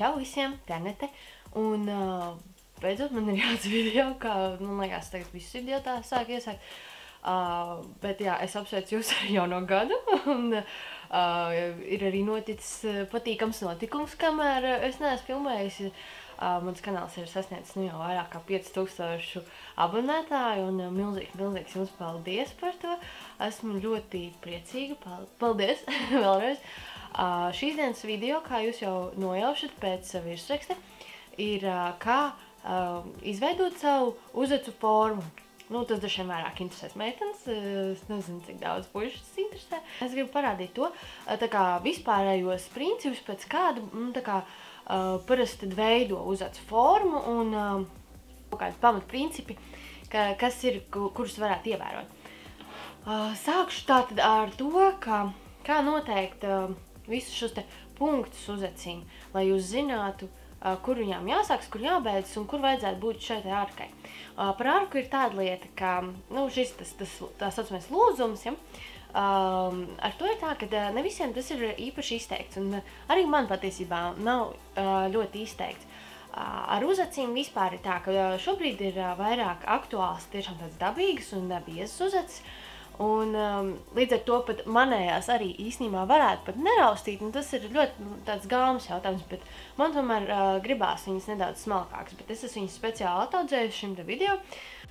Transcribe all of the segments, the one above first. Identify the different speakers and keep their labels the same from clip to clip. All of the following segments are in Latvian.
Speaker 1: Čau visiem, Tenete. Un uh, beidzot man ir jāatzīst video, kā, man liekas, tagad viss jau tā sāk iesākt. Uh, bet jā, es apsveicu jūs ar jauno gadu. Un, uh, ir arī noticis patīkams notikums, kamēr es neesmu filmējis. Uh, mans kanāls ir sasniedzis nu, jau vairāk kā 5000 abonētāju. Un milzīgs, milzīgs jums paldies par to. Esmu ļoti priecīga. Paldies vēlreiz. Uh, šīs dienas video, kā jūs jau nojaušat pēc virsraksta, ir uh, kā uh, izveidot savu uzacu formu. Nu, tas dažiem vairāk interesēs meitenes, es nezinu, cik daudz puišas tas interesē. Es gribu parādīt to, tā kā vispārējos principus, pēc kāda, nu, tā kā parasti tad veido uzacu formu un uh, kādi pamatprincipi, ka, kas ir, kurus varētu ievērot. Sākšu tātad ar to, ka kā noteikt visus šos te punktus uz acīm, lai jūs zinātu, uh, kur viņām jāsāks, kur jābeidzas un kur vajadzētu būt arkai. Uh, par arku ir tāda lieta, ka nu, šis tas, tas tā saucamais lūzums, ja, Um, ar to ir tā, ka uh, ne visiem tas ir īpaši izteikts, un uh, arī man patiesībā nav uh, ļoti izteikts. Uh, ar uzacīm vispār ir tā, ka uh, šobrīd ir uh, vairāk aktuāls tiešām tāds dabīgas un biezas uzacis, Un, um, līdz ar to pat manējās arī īstenībā varētu pat neraustīt, un tas ir ļoti nu, tāds gāmas jautājums, bet man tomēr uh, gribās viņas nedaudz smalkākas, bet es esmu viņas speciāli ataudzējusi šim te video,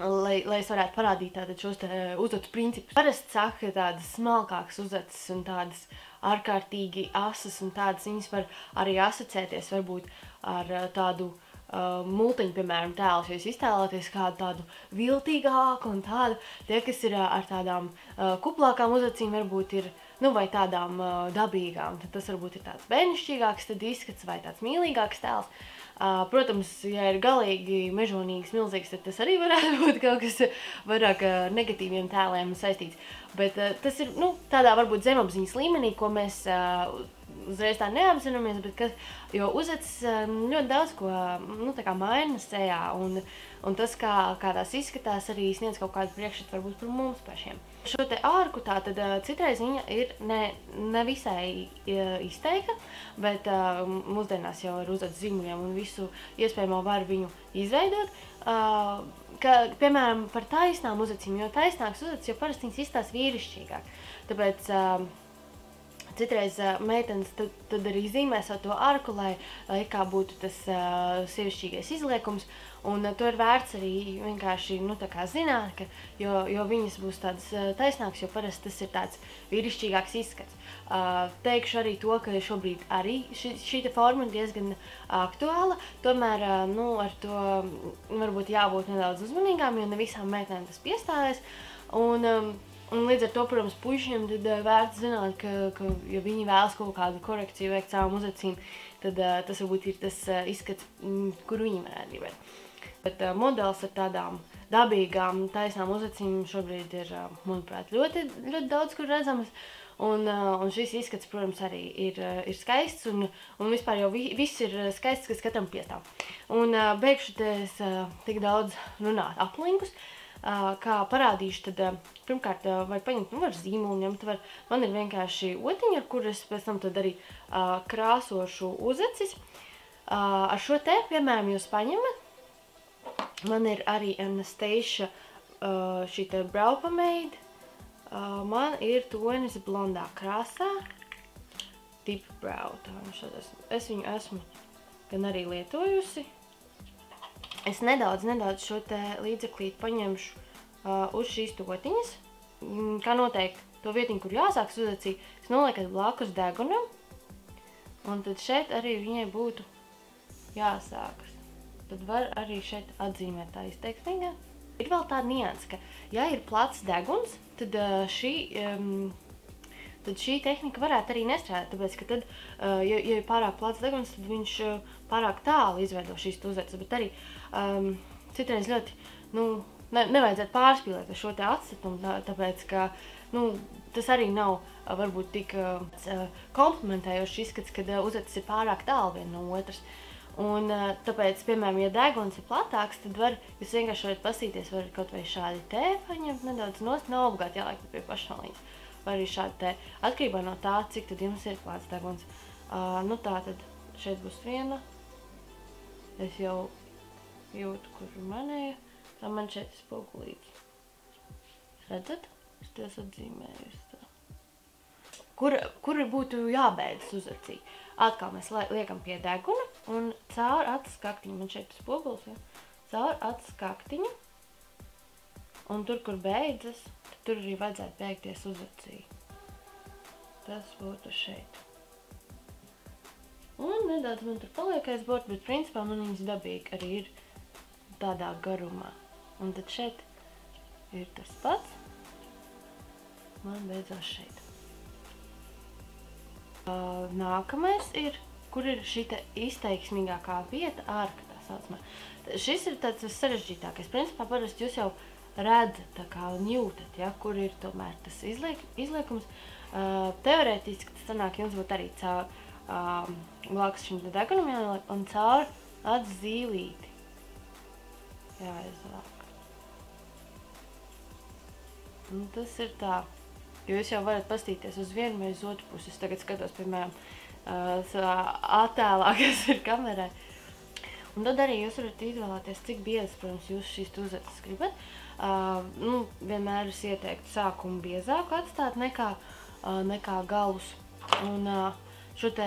Speaker 1: lai, lai es varētu parādīt tātad šos te uzvedu principus. Parasti saka, ka tādas smalkākas uzvedas un tādas ārkārtīgi asas un tādas viņas var arī asociēties varbūt ar uh, tādu uh, uh, multiņu, piemēram, jūs iztēloties kādu tādu viltīgāku un tādu, tie, kas ir uh, ar tādām uh, kuplākām uzacīm, varbūt ir, nu, vai tādām uh, dabīgām, tad tas varbūt ir tāds bērnišķīgāks tad izskats vai tāds mīlīgāks tēls. Uh, protams, ja ir galīgi mežonīgs, milzīgs, tad tas arī varētu būt kaut kas vairāk ar negatīviem tēliem saistīts. Bet uh, tas ir, nu, tādā varbūt zemapziņas līmenī, ko mēs uh, uzreiz tā neapzināmies, bet ka, jo uzacis ļoti daudz ko nu, maina sejā, un, un tas, kā, kā tās izskatās, arī sniedz kaut kādu priekšstatu varbūt par mums pašiem. Šo te ārku tā tad citreiz viņa ir ne, ne visai izteikta, bet uh, mūsdienās jau ar uzacis zīmumiem un visu iespējamo var viņu izveidot. Uh, ka, piemēram, par taisnām uzacīm, jo taisnāks uzacis jau parasti viņas izstās vīrišķīgāk. Tāpēc uh, citreiz uh, meitenes tad, tad arī zīmē savu to arku, lai, lai kā būtu tas uh, sievišķīgais izliekums. Un uh, to ir vērts arī vienkārši nu, zināt, ka, jo, jo viņas būs tādas uh, taisnākas, jo parasti tas ir tāds vīrišķīgāks izskats. Uh, teikšu arī to, ka šobrīd arī ši, šī forma ir diezgan aktuāla, tomēr uh, nu, ar to varbūt jābūt nedaudz uzmanīgām, jo ne visām meitenēm tas piestāvēs. Un, um, Un līdz ar to, protams, puišiem tad uh, vērts zināt, ka, ka, ja viņi vēlas kaut kādu korekciju veikt savām uzacīm, tad uh, tas varbūt ir tas uh, izskats, mm, kur viņi varētu gribēt. Bet uh, modelis ar tādām dabīgām, taisnām uzacīm šobrīd ir, uh, manuprāt, ļoti, ļoti daudz, kur redzamas. Un, uh, un šis izskats, protams, arī ir, uh, ir skaists, un, un vispār jau vi, viss ir skaists, kas katram piestāv. Un uh, beigšu te es uh, tik daudz runāt aplinkus, uh, kā parādīšu, tad pirmkārt var paņemt, nu var zīmolu ņemt, var, man ir vienkārši otiņa, ar kur es pēc tam tad arī krāsošu uzacis. Ar šo te, piemēram, jūs paņemat, man ir arī Anastasia šī te brow pomade, man ir tonis blondā krāsā, deep brow, tā viņš es, es viņu esmu gan arī lietojusi, Es nedaudz, nedaudz šo te līdzeklīti paņemšu uh, uz šīs totiņas. Mm, kā noteikti, to vietiņu, kur jāsāks uzacīt, es noliekat blakus degunam. Un tad šeit arī viņai būtu jāsākas. Tad var arī šeit atzīmēt tā izteiksmīgā. Ir vēl tāda nianse, ka ja ir plats deguns, tad uh, šī... Um, tad šī tehnika varētu arī nestrādāt, tāpēc, ka tad, ja, ja ir pārāk plats deguns, tad viņš pārāk tālu izveido šīs uzacis, bet arī um, citreiz ļoti, nu, ne, nevajadzētu pārspīlēt ar šo te atstatumu, tā, tāpēc, ka, nu, tas arī nav varbūt tik uh, komplementējošs izskats, kad uh, uzacis ir pārāk tālu viena no otras. Un uh, tāpēc, piemēram, ja deguns ir platāks, tad var, jūs vienkārši varat pasīties, var kaut vai šādi te paņemt nedaudz nost, nav obligāti jāliek pie pašmaliņas vai arī šādi te, atkarībā no tā, cik tad jums ir klāts deguns. Uh, nu tā tad šeit būs viena, Es jau jūtu, kur manēja. Tā man šeit ir spogulīts. Redzat? Es to esmu atzīmējusi. Tā. Kur, kur būtu jābeidz uz acī? Atkal mēs liekam pie deguna un caur acis kaktiņu. Man šeit ir spogulis, ja? Caur acis kaktiņu. Un tur, kur beidzas, tur arī vajadzētu beigties uz acī. Tas būtu šeit. Un nedaudz man tur paliekais bort, bet principā man viņas dabīgi arī ir tādā garumā. Un tad šeit ir tas pats. Man beidzās šeit. Nākamais ir, kur ir šita izteiksmīgākā vieta, ārka tā saucamā. Šis ir tāds sarežģītākais. Principā parasti jūs jau redzat, kā un jūtat, ja, kur ir tomēr tas izliek, izliekums. Uh, teorētiski tas sanāk jums būtu arī caur um, blakus šim degunam jānoliek un caur atzīlīti jāizvāk. Un tas ir tā, jo jūs jau varat pastīties uz vienu vai uz otru pusi. Es tagad skatos, piemēram, uh, savā attēlā, kas ir kamerai. Un tad arī jūs varat izvēlēties, cik biezas, protams, jūs šīs uzetes gribat. Uh, nu, vienmēr es ieteiktu sākumu biezāku atstāt nekā, uh, nekā galus. Un, uh, šo te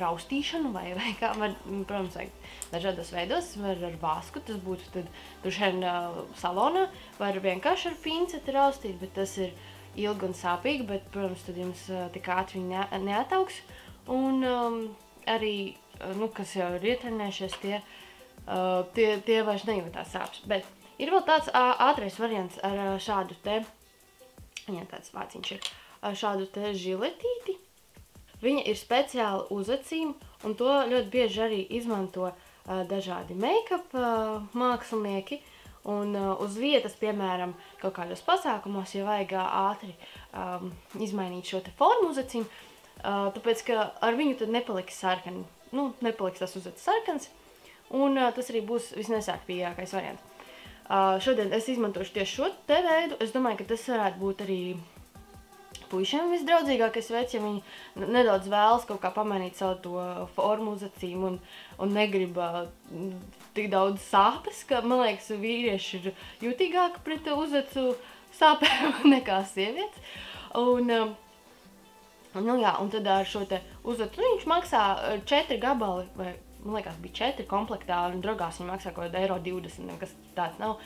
Speaker 1: raustīšanu, vai, vai kā var, protams, vajag dažādos veidos, var ar vāsku, tas būtu tad dušain uh, salonā, var vienkārši ar pinceti raustīt, bet tas ir ilgi un sāpīgi, bet, protams, tad jums uh, tik ātri ne, neataugs, un um, arī, nu, kas jau ir ietrenējušies, tie, uh, tie, tie vairs nejūtās sāpes, bet ir vēl tāds uh, ātrais variants ar uh, šādu te, ja tāds vāciņš ir, ar šādu te žiletīti, Viņa ir speciāli uz acīm, un to ļoti bieži arī izmanto dažādi make-up mākslinieki. Un uh, uz vietas, piemēram, kaut kādos pasākumos, ja vajag ātri um, izmainīt šo te formu uz acīm, uh, tāpēc, ka ar viņu tad nepaliks sarkani, nu, nepaliks tas uz acis sarkans, un uh, tas arī būs visnesākpīgākais variants. Uh, šodien es izmantošu tieši šo te veidu, es domāju, ka tas varētu būt arī puišiem visdraudzīgākais veids, ja viņi nedaudz vēlas kaut kā pamainīt savu to formu uz acīm un, un negrib tik daudz sāpes, ka, man liekas, vīrieši ir jutīgāki pret uzacu sāpēm nekā sievietes. Un, nu jā, un tad ar šo te uzacu, nu, viņš maksā četri gabali, vai, man liekas, bija četri komplektā, un drogās viņi maksā kaut eiro 20, nekas tāds nav.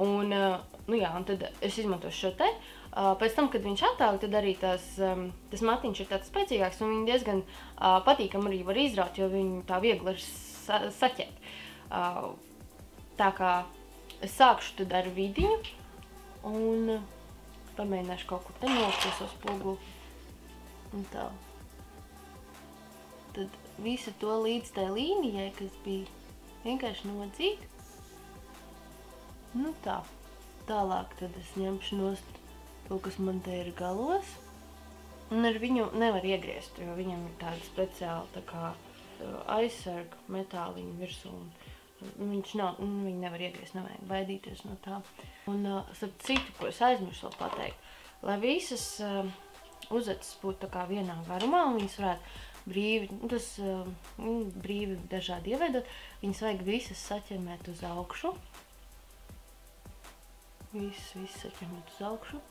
Speaker 1: Un, nu jā, un tad es izmantošu šo te, pēc tam, kad viņš attaug, tad arī tas, tas matiņš ir tāds spēcīgāks un viņi diezgan patīkam arī var izraut, jo viņi tā viegli ir sa saķēt. Tā kā es sākšu tad ar vidiņu un pamēģināšu kaut kur te nokļūs uz pogulu. Un tā. Tad visu to līdz tai līnijai, kas bija vienkārši nodzīta. Nu tā. Tālāk tad es ņemšu nost to, kas man te ir galos. Un ar viņu nevar iegriezt, jo viņam ir tāda speciāla tā kā aizsarga metāliņa virsū. Un viņš nav, nu, viņi nevar iegriezt, nevajag baidīties no tā. Un starp citu, ko es aizmirsu vēl pateikt, lai visas uh, uzacis būtu tā kā vienā garumā un viņas varētu brīvi, nu, tas uh, brīvi dažādi ieveidot, viņas vajag visas saķermēt uz augšu. Visas, visas saķermēt uz augšu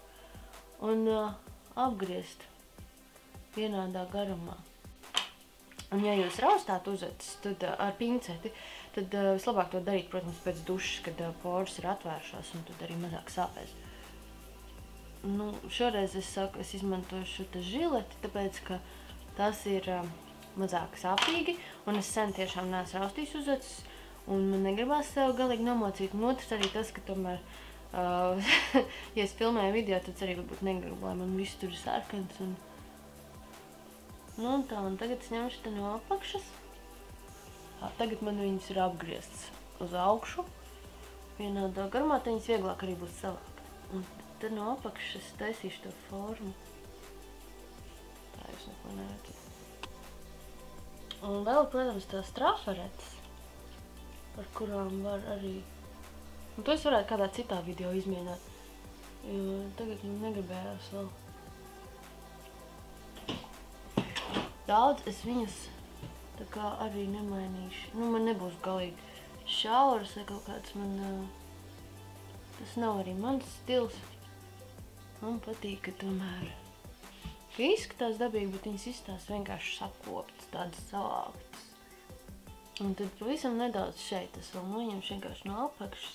Speaker 1: un uh, apgriezt vienādā garumā. Un ja jūs raustāt uzacis tad, uh, ar pinceti, tad vislabāk to darīt, protams, pēc dušas, kad poras ir atvēršās un tad arī mazāk sāpēs. Nu, šoreiz es saku, es izmantošu šo žileti, tāpēc, ka tas ir uh, mazāk sāpīgi, un es sen tiešām neesmu raustījis uzacis, un man negribās sev galīgi nomocīt. Un otrs arī tas, ka tomēr uh, ja es filmēju video, tad arī varbūt negribu, lai man viss tur ir sarkans. Un... Nu, un tā, un tagad es ņemšu te no apakšas. Tā, tagad man viņas ir apgrieztas uz augšu. Vienādā garumā, tad viņas vieglāk arī būs savākt. Un tad no apakšas es taisīšu to formu. Tā jūs neko neredzat. Un vēl, protams, tās trafaretes, par kurām var arī Un to es varētu kādā citā video izmēģināt. Jo tagad man negribējās vēl. Daudz es viņas Tā kā arī nemainīšu. Nu, man nebūs galīgi šaurs vai kaut kāds man... Uh, tas nav arī mans stils. Man patīk, ka tomēr... Ka izskatās dabīgi, bet viņas izstās vienkārši sakoptas, tādas savāktas. Un tad pavisam nedaudz šeit tas vēl noņemšu vienkārši no apakšas.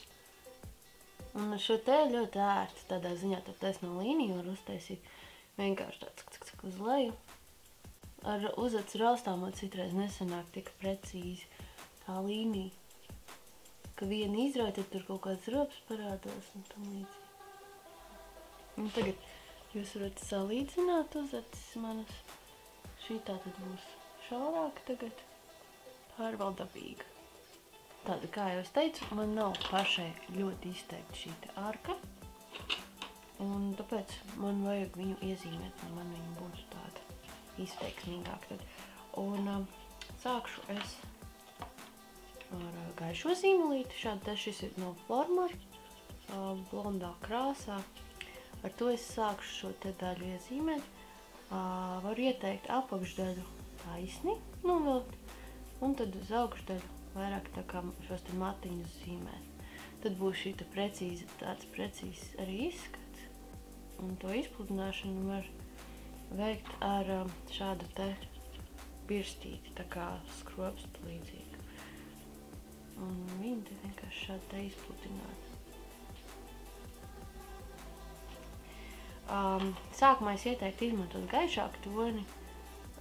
Speaker 1: Un ar šo te ļoti ērti tādā ziņā tā taisno līniju var uztaisīt vienkārši tāds cik, cik uz leju. Ar uzacu raustām man citreiz nesanāk tik precīzi tā līnija. Ka viena izrauj, tad tur kaut kāds rops parādās un tam līdzīgi. Un tagad jūs varat salīdzināt uzacis manas. Šī tā tad būs šaurāka tagad. Tā ir vēl dabīga. Tāda, kā jau es teicu, man nav pašai ļoti izteikti šī te arka. Un tāpēc man vajag viņu iezīmēt, un man viņa būtu tāda izteiksmīgāk tad. Un um, sākšu es ar uh, gaišo zīmolīti. Šādi te šis ir no Formar, uh, blondā krāsā. Ar to es sākšu šo te daļu iezīmēt. Uh, varu ieteikt apakšdaļu taisni novilkt, un tad uz augšdaļu vairāk tā kā šos te matiņus zīmēt. Tad būs šī te precīzi, tāds precīzs arī izskats un to izpludināšanu var veikt ar um, šādu te pirstīti, tā kā skropstu līdzīgi. Un viņi te vienkārši šādi te izpludināt. Um, sākumā es ieteiktu izmantot gaišāku toni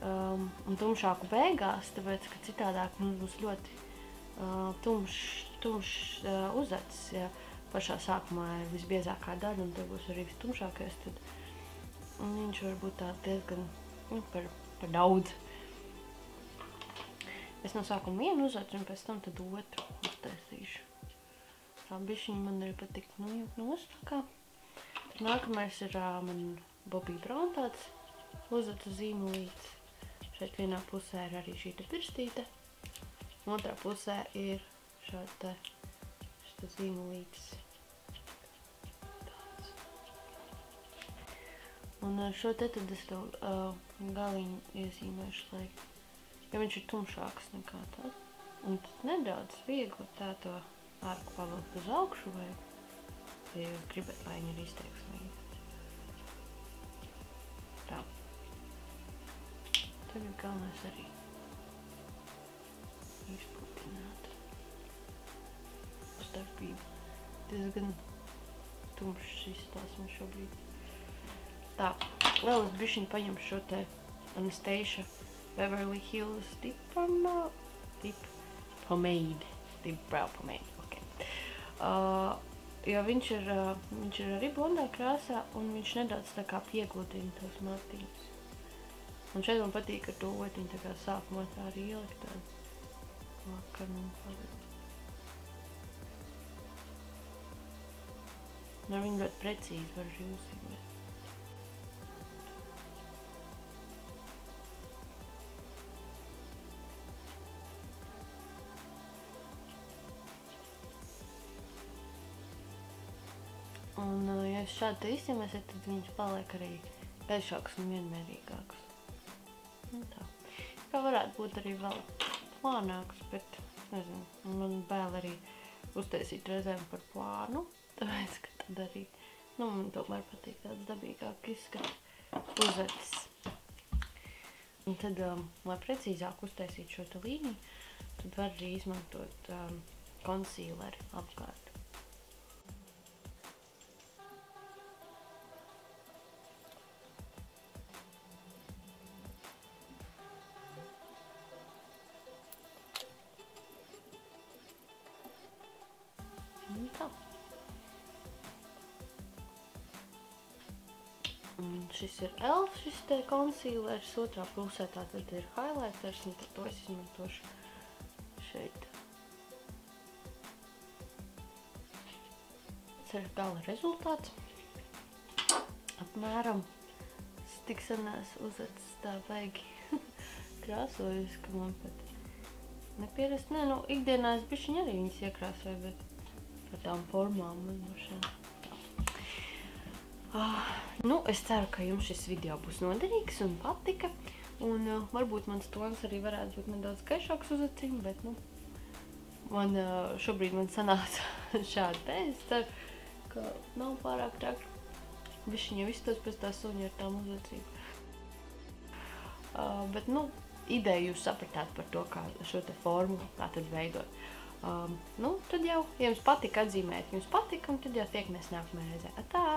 Speaker 1: um, un tumšāku beigās, tāpēc, ka citādāk mums būs ļoti uh, tumšs tumš, uh, uzacis. Ja pašā sākumā ir visbiezākā daļa, un te būs arī vistumšākais, tad viņš var būt tā diezgan nu, par, par daudz. Es no sākuma vienu uzvērtu, un pēc tam tad otru uztaisīšu. Tā bišķiņa man arī patīk nojūt nost. Kā. Nākamais ir uh, man Bobby Brown tāds uzvērtu zīmolīts. Šeit vienā pusē ir arī šī te pirstīte. Otrā pusē ir šāda šita zīmolītis. Un ar šo te tad es to uh, galiņu iezīmēšu, lai, ja viņš ir tumšāks nekā tāds. Un tad nedaudz viegli tā to ārku pavilkt uz augšu, vai, jūs gribat, lai viņi ir izteiksmīgi. Tā. Tagad galvenais arī izputināt starpību. Diezgan tumšs izstāsmu šobrīd. Tā, vēl es bišķiņ paņemšu šo te Anastasia Beverly Hills Dip Pomade. Dip Pomade. Dip Brow Pomade. Okay. Uh, jo viņš ir, viņš ir arī blondā krāsā un viņš nedaudz tā kā piegludina tos matiņus. Un šeit man patīk ar to otiņu tā kā sākumā tā arī ielikt tādu vakaru un palikt. Un ar viņu ļoti precīzi var arī uzzīmēt. Un, ja es šādi izsimēsiet, tad viņš paliek arī gaišāks un vienmērīgāks. Nu, tā. Kā varētu būt arī vēl plānāks, bet, nezinu, man vēl arī uztaisīt reizēm par plānu, tāpēc, ka tad arī, nu, man tomēr patīk tāds dabīgāk izskats uzacis. Un tad, um, lai precīzāk uztaisītu šo līniju, tad var arī izmantot um, konsīleri apkārt. Ir elf, šis te konsīlers, otrā pusē tātad ir highlighters, un tad to es izmantošu šeit. Tas ir gala rezultāts. Apmēram tik sanās uzacis tā baigi krāsojas, ka man pat nepierast. Nē, nu, ikdienā es bišķiņ arī viņas iekrāsoju, bet par tām formām mazliet. Ah, nu, es ceru, ka jums šis video būs noderīgs un patika. Un uh, varbūt mans tonis arī varētu būt nedaudz gaišāks uz acīm, bet, nu, man uh, šobrīd man sanāca šādi te. Es ceru, ka nav pārāk traki. Viņš viņam izstāsta pēc tā suņa ar tām uz acīm. Uh, bet, nu, ideju jūs sapratāt par to, kā šo te formu kā tad veidot. Um, nu, tad jau, ja jums patika atzīmēt, jums patika, un tad jau tiekamies nākamajā reizē. Atā!